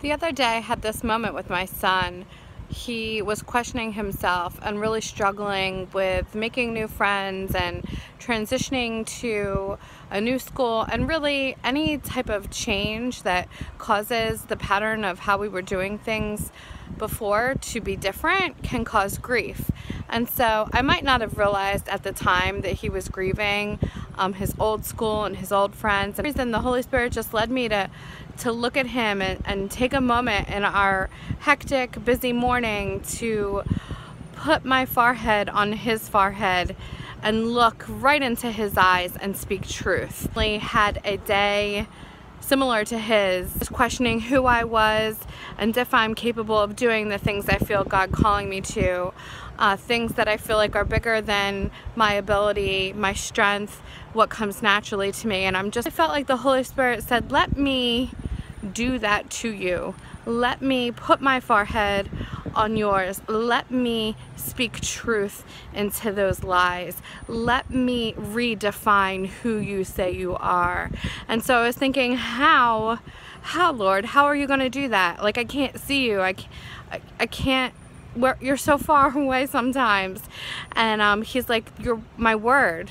The other day I had this moment with my son. He was questioning himself and really struggling with making new friends and transitioning to a new school and really any type of change that causes the pattern of how we were doing things before to be different can cause grief. And so I might not have realized at the time that he was grieving um, his old school and his old friends. And then the Holy Spirit just led me to, to look at him and, and take a moment in our hectic, busy morning to put my forehead on his forehead and look right into his eyes and speak truth. I had a day similar to his, just questioning who I was and if I'm capable of doing the things I feel God calling me to, uh, things that I feel like are bigger than my ability, my strength, what comes naturally to me. And I'm just, I felt like the Holy Spirit said, let me do that to you. Let me put my forehead on yours. Let me speak truth into those lies. Let me redefine who you say you are. And so I was thinking, how, how, Lord, how are you going to do that? Like, I can't see you. I, I, I can't where you're so far away sometimes and um, he's like you're my word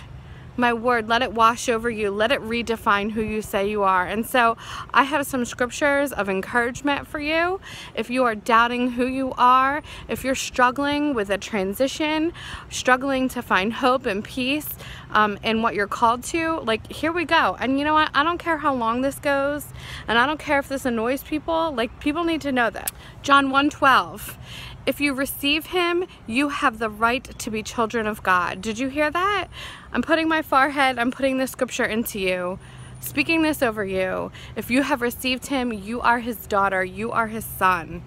my word, let it wash over you. Let it redefine who you say you are. And so I have some scriptures of encouragement for you. If you are doubting who you are, if you're struggling with a transition, struggling to find hope and peace um, in what you're called to, like here we go. And you know what? I don't care how long this goes, and I don't care if this annoys people. Like people need to know that. John 1:12. If you receive him, you have the right to be children of God. Did you hear that? I'm putting my forehead, I'm putting this scripture into you, speaking this over you. If you have received him, you are his daughter, you are his son.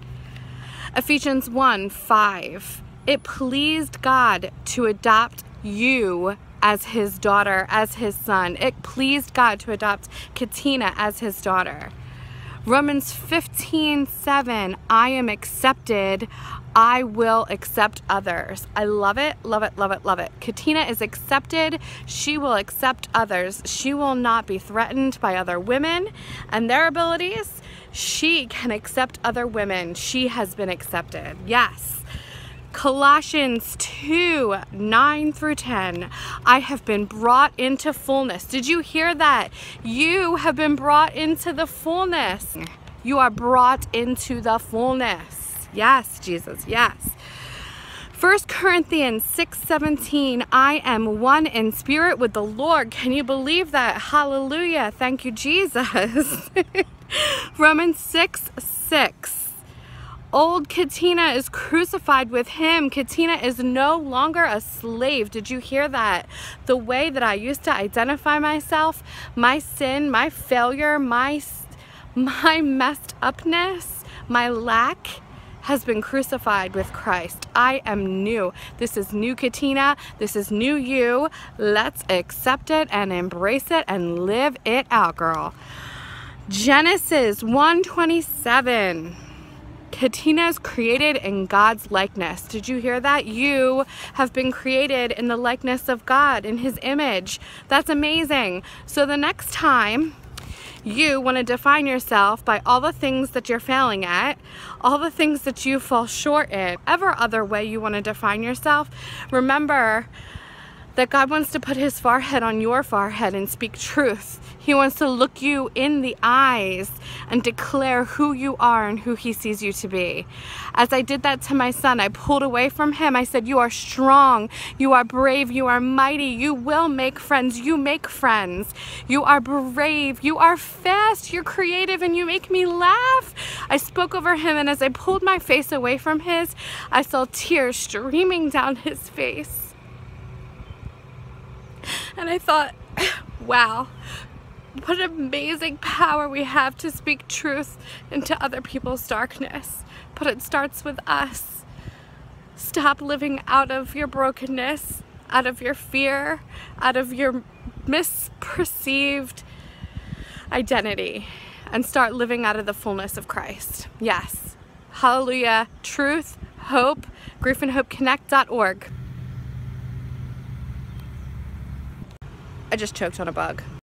Ephesians 1 5. It pleased God to adopt you as his daughter, as his son. It pleased God to adopt Catina as his daughter. Romans 15 7. I am accepted. I will accept others. I love it, love it, love it, love it. Catina is accepted. She will accept others. She will not be threatened by other women and their abilities. She can accept other women. She has been accepted. Yes. Colossians 2 9 through 10. I have been brought into fullness. Did you hear that? You have been brought into the fullness. You are brought into the fullness. Yes, Jesus, yes. 1 Corinthians 6:17 I am one in spirit with the Lord. Can you believe that? Hallelujah. Thank you Jesus. Romans 6 6 Old Catina is crucified with him. Catina is no longer a slave. Did you hear that? The way that I used to identify myself, my sin, my failure, my my messed upness, my lack, has been crucified with Christ. I am new. This is new Catina. This is new you. Let's accept it and embrace it and live it out, girl. Genesis 127. Catina is created in God's likeness. Did you hear that? You have been created in the likeness of God, in His image. That's amazing. So the next time you want to define yourself by all the things that you're failing at, all the things that you fall short in, ever other way you want to define yourself, remember that God wants to put his forehead on your forehead and speak truth. He wants to look you in the eyes and declare who you are and who he sees you to be. As I did that to my son, I pulled away from him. I said, you are strong, you are brave, you are mighty, you will make friends, you make friends. You are brave, you are fast, you're creative, and you make me laugh. I spoke over him, and as I pulled my face away from his, I saw tears streaming down his face. And I thought, wow, what amazing power we have to speak truth into other people's darkness. But it starts with us. Stop living out of your brokenness, out of your fear, out of your misperceived identity, and start living out of the fullness of Christ. Yes. Hallelujah. Truth, hope, griefandhopeconnect.org. I just choked on a bug.